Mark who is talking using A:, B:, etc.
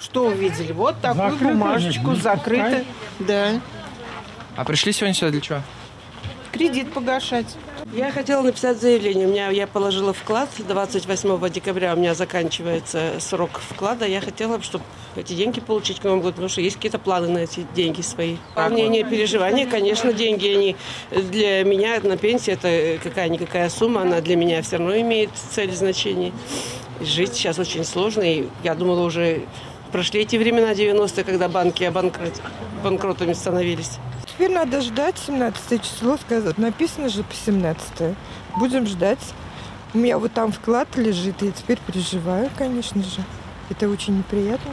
A: Что увидели? Вот такую
B: Закрыто,
A: бумажечку,
B: не
A: закрыто. Да.
C: А пришли сегодня сюда для чего?
A: Кредит погашать.
D: Я хотела написать заявление. У меня я положила вклад. 28 декабря у меня заканчивается срок вклада. Я хотела, чтобы эти деньги получить к Новому году, потому что есть какие-то планы на эти деньги свои. Волнение, переживания, конечно, деньги, они для меня на пенсии это какая-никакая сумма, она для меня все равно имеет цель, значение. Жить сейчас очень сложно, и я думала уже прошли эти времена 90-е, когда банки обанкрот- банкротами становились.
E: Теперь надо ждать 17 число, сказать. Написано же по 17 Будем ждать. У меня вот там вклад лежит, и я теперь переживаю, конечно же. Это очень неприятно.